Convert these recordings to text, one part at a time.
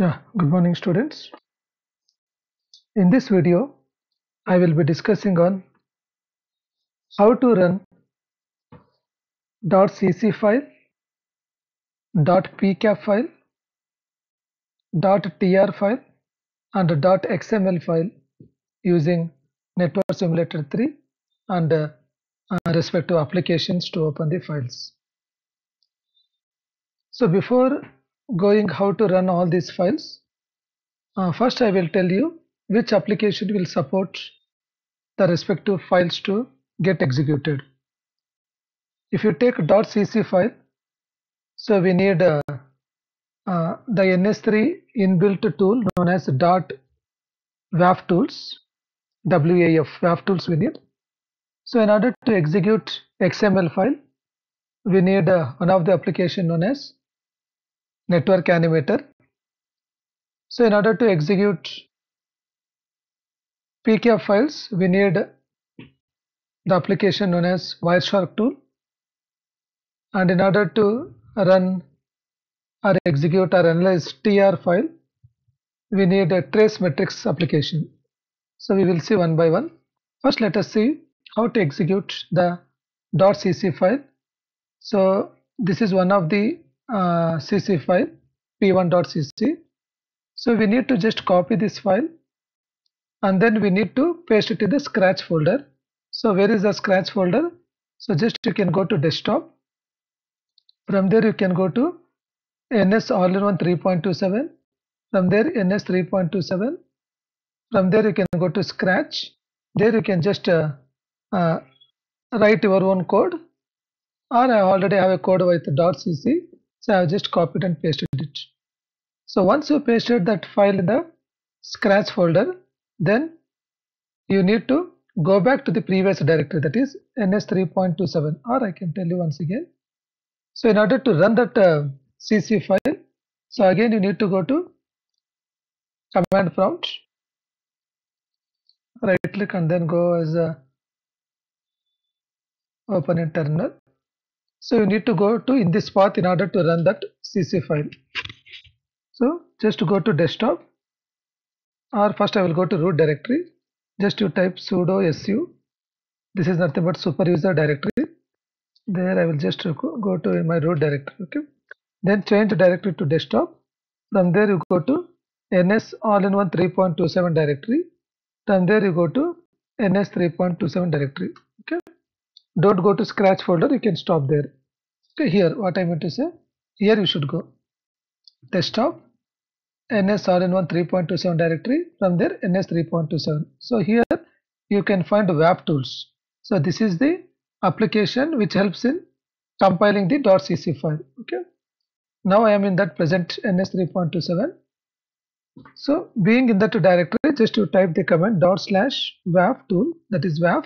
Yeah, good morning students. In this video, I will be discussing on how to run .cc file, .pcap file, .tr file and .xml file using Network Simulator 3 and uh, respective applications to open the files. So before going how to run all these files, uh, first I will tell you which application will support the respective files to get executed. If you take .cc file, so we need uh, uh, the NS3 inbuilt tool known as .waf tools, WAF WAF tools we need. So in order to execute XML file, we need uh, one of the application known as network animator. So in order to execute PCAP files, we need the application known as Wireshark tool. And in order to run or execute or analyze TR file, we need a TraceMetrics application. So we will see one by one. First, let us see how to execute the .cc file. So this is one of the uh, cc file p1.cc. So we need to just copy this file and then we need to paste it in the scratch folder. So where is the scratch folder? So just you can go to desktop. From there you can go to NS all-in-one 3.27. From there NS 3.27. From there you can go to scratch. There you can just uh, uh, write your own code or I already have a code with .cc so I have just copied and pasted it. So once you pasted that file in the scratch folder, then you need to go back to the previous directory that is ns3.27 or I can tell you once again. So in order to run that uh, cc file, so again you need to go to command prompt, right click and then go as a open in terminal so you need to go to in this path in order to run that cc file. So just to go to desktop or first i will go to root directory. Just you type sudo su. This is nothing but super user directory. There i will just go to my root directory okay? Then change the directory to desktop. From there you go to ns all-in-one 3.27 directory. From there you go to ns 3.27 directory don't go to scratch folder you can stop there. Okay here what i meant to say here you should go. Desktop ns all-in-one 3.27 directory from there ns 3.27 so here you can find waf tools. So this is the application which helps in compiling the .cc file okay? Now i am in that present ns 3.27 so being in that directory just you type the command dot slash waf tool that is waf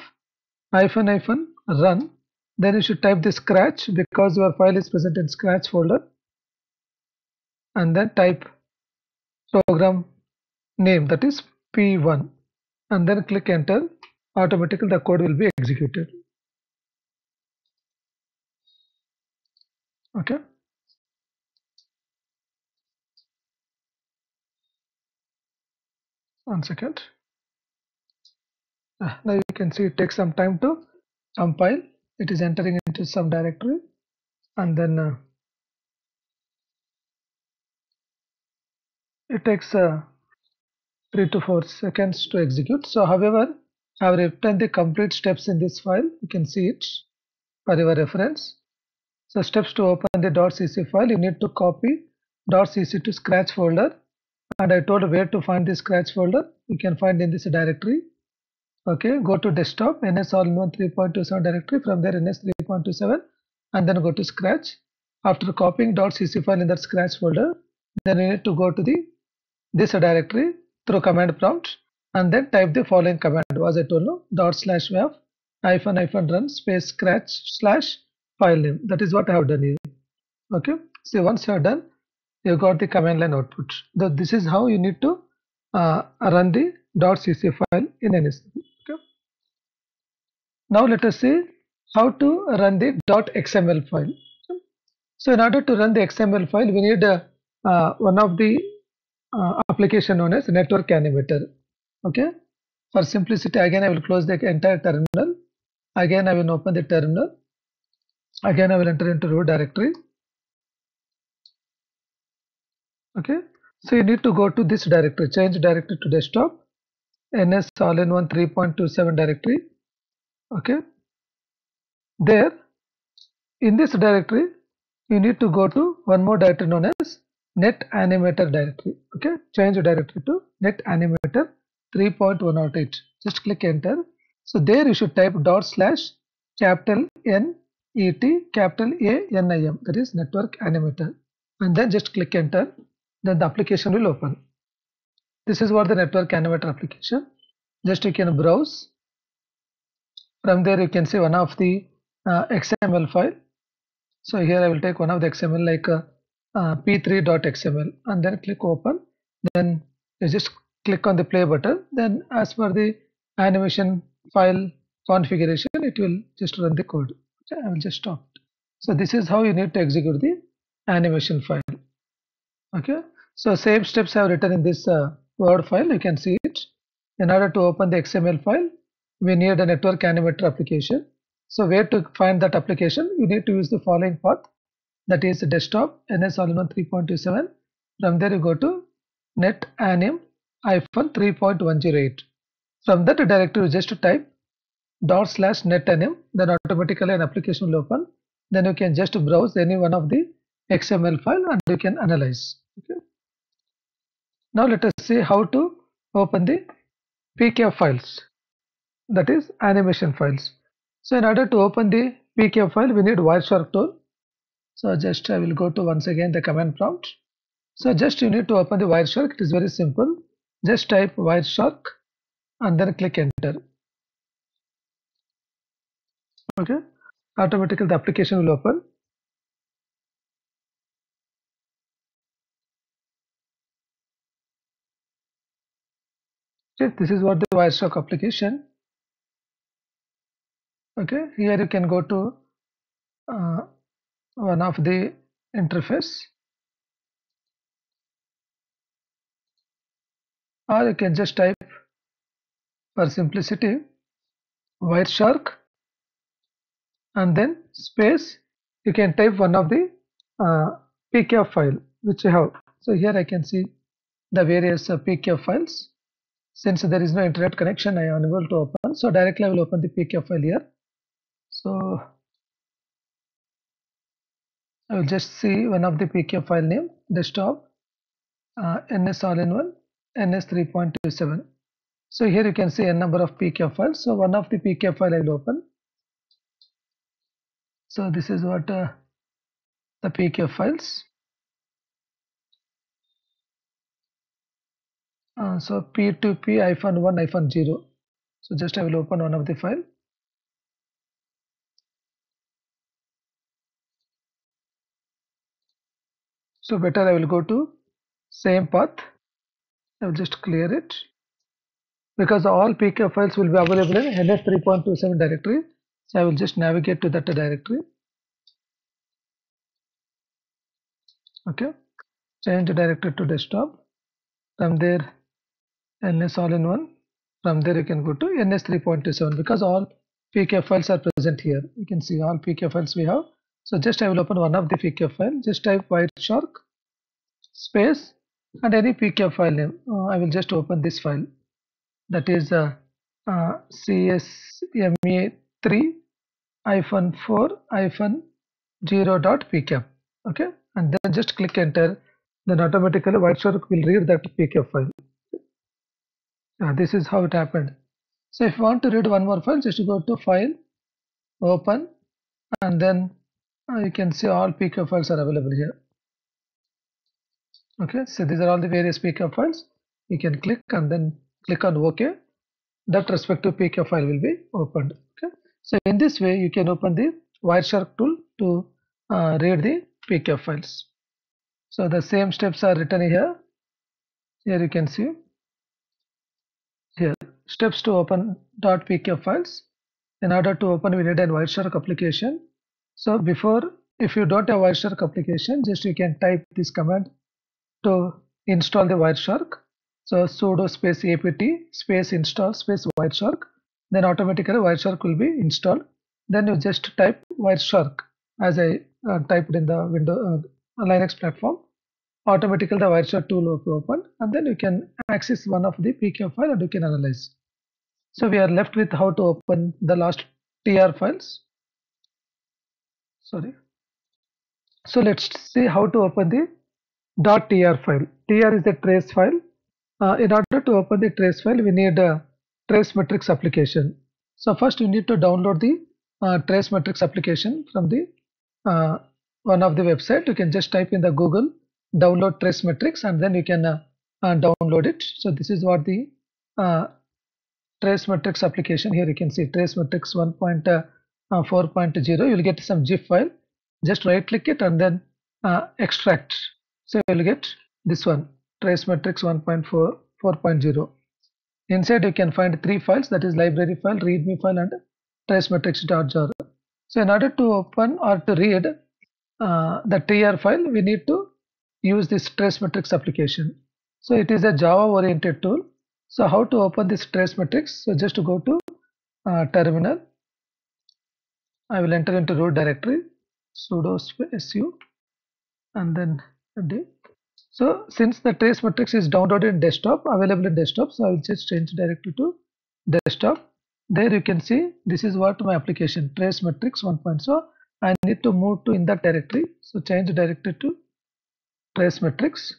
hyphen hyphen run then you should type the scratch because your file is present in scratch folder. And then type program name that is p1 and then click enter. Automatically the code will be executed. Okay. One second. Uh, now you can see it takes some time to compile it is entering into some directory and then uh, it takes uh, 3 to 4 seconds to execute. So however I have written the complete steps in this file. You can see it for your reference. So steps to open the .cc file. You need to copy .cc to scratch folder. And I told where to find the scratch folder. You can find in this directory okay go to desktop ns all-in-one 3.27 directory. From there ns 3.27 and then go to scratch. After copying .cc file in that scratch folder then you need to go to the this directory through command prompt and then type the following command. As I told you dot slash waf hyphen hyphen run space scratch slash file name. That is what I have done here. Okay so once you are done you got the command line output. So this is how you need to uh, run the .cc file in NS okay now let us see how to run the .xml file so in order to run the XML file we need uh, one of the uh, application known as network animator. Okay. For simplicity, again I will close the entire terminal. Again I will open the terminal. Again I will enter into root directory. Okay. So you need to go to this directory, change directory to desktop, ns all-in-one 3.27 directory. Okay. There, in this directory, you need to go to one more directory known as net animator directory. Okay. Change the directory to net animator 3.108. Just click enter. So there you should type dot slash capital N E T capital A N I M that is network animator and then just click enter then the application will open. This is what the network animator application. Just you can browse. From there you can see one of the uh, XML file. So here I will take one of the XML like uh, uh, p3.xml and then click open. Then you just click on the play button. Then as per the animation file configuration, it will just run the code. Okay, I will just stop. So this is how you need to execute the animation file okay so same steps I have written in this uh, word file you can see it in order to open the xml file we need a network animator application. So where to find that application? You need to use the following path. That is desktop ns all-in-one 3.27 from there you go to net anim hyphen 3.108 from that directory you just type dot slash net anim then automatically an application will open. Then you can just browse any one of the xml file and you can analyze Okay. Now let us see how to open the PKF files that is animation files. So in order to open the PKF file we need Wireshark tool. So just I will go to once again the command prompt. So just you need to open the Wireshark it is very simple. Just type Wireshark and then click enter. Okay automatically the application will open this is what the Wireshark application okay here you can go to uh, one of the interface. Or you can just type for simplicity Wireshark and then space you can type one of the uh, pkf file which you have. So here I can see the various uh, pkf files. Since there is no internet connection I am unable to open. So directly I will open the pkf file here so I will just see one of the pkf file name desktop uh, ns all-in-one ns 3.27 so here you can see a number of pkf files. So one of the pkf file I will open. So this is what uh, the pkf files. Uh, so p2p hyphen 1 hyphen 0 so just I will open one of the file so better I will go to same path. I will just clear it. Because all pk files will be available in ns 3.27 directory. So I will just navigate to that directory. Okay. Change the directory to desktop. From there ns all-in-one from there you can go to ns 3.27 because all pk files are present here. You can see all pk files we have so just i will open one of the pkf file. Just type wireshark space and any pkf file name. Uh, i will just open this file. That is uh, uh, csma3 hyphen 4 hyphen 0 dot pkf okay? And then just click enter. Then automatically Wireshark will read that pkf file. Uh, this is how it happened. So if you want to read one more file, just go to File, Open, and then uh, you can see all PKF files are available here. Okay, so these are all the various PKF files. You can click and then click on OK. That respective PKF file will be opened. Okay, so in this way you can open the Wireshark tool to uh, read the PKF files. So the same steps are written here. Here you can see here steps to open .pkf files in order to open we need a Wireshark application so before if you don't have Wireshark application just you can type this command to install the Wireshark. So sudo space apt space install space Wireshark. Then automatically Wireshark will be installed. Then you just type Wireshark as I uh, typed in the window uh, Linux platform. Automatically the Wireshark tool will be open and then you can access one of the PK file and you can analyze. So we are left with how to open the last TR files sorry. So let's see how to open the .tr file. Tr is the trace file. Uh, in order to open the trace file we need a TraceMetrics application. So first you need to download the uh, TraceMetrics application from the uh, one of the website. You can just type in the google download TraceMetrics and then you can uh, uh, download it. So this is what the uh, TraceMetrics application here. You can see TraceMetrics 1.0 uh, 4.0 you'll get some zip file. Just right click it and then uh, extract. So you'll get this one TraceMetrics 1.4 4.0 inside you can find three files that is library file readme file and TraceMetrics.jar so in order to open or to read uh, the tr file we need to use this TraceMetrics application. So it is a java oriented tool. So how to open this TraceMetrics? So just to go to uh, terminal. I will enter into root directory sudo su and then d. So since the TraceMetrics is downloaded in desktop, available in desktop, so I will just change directory to desktop. There you can see this is what my application TraceMetrics 1. So I need to move to in that directory. So change directory to TraceMetrics.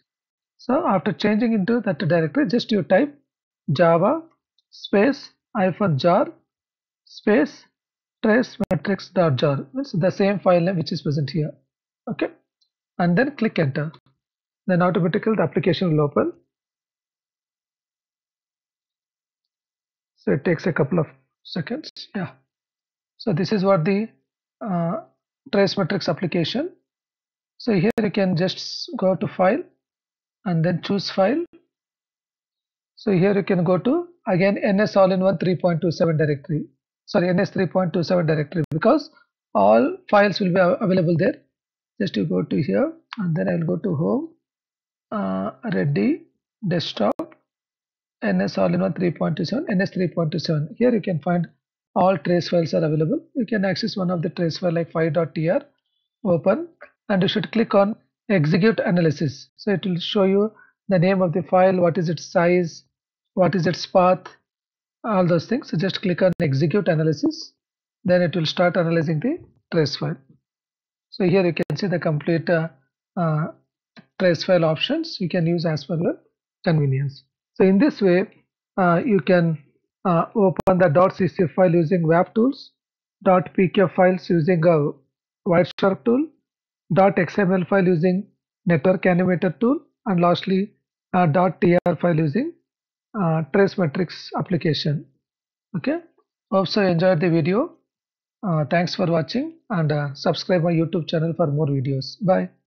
So after changing into that directory, just you type java space hyphen jar space trace matrix.jar means the same file name which is present here okay? And then click enter. Then automatically the application will open. So it takes a couple of seconds yeah. So this is what the uh, TraceMetrics application. So here you can just go to file and then choose file. So here you can go to again ns all-in-one 3.27 directory sorry ns 3.27 directory because all files will be available there. Just you go to here and then I will go to home. Uh, ready desktop ns all-in-one 3.27 ns 3.27 here you can find all trace files are available. You can access one of the trace file like file.tr open and you should click on execute analysis. So it will show you the name of the file what is its size what is its path all those things. So just click on execute analysis. Then it will start analyzing the trace file. So here you can see the complete uh, uh, trace file options. You can use as per your convenience. So in this way uh, you can uh, open the .cc file using waf tools .pk files using a Wireshark tool .xml file using network animator tool and lastly uh, .tr file using uh, TraceMetrics application. Okay? Hope so enjoyed the video. Uh, thanks for watching and uh, subscribe my youtube channel for more videos. Bye